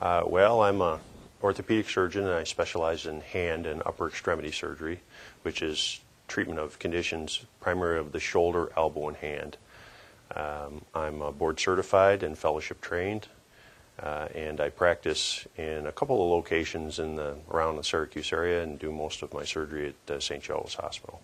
Uh, well, I'm a orthopedic surgeon and I specialize in hand and upper extremity surgery, which is treatment of conditions primarily of the shoulder, elbow, and hand. Um, I'm board certified and fellowship trained, uh, and I practice in a couple of locations in the around the Syracuse area and do most of my surgery at uh, St. Joe's Hospital.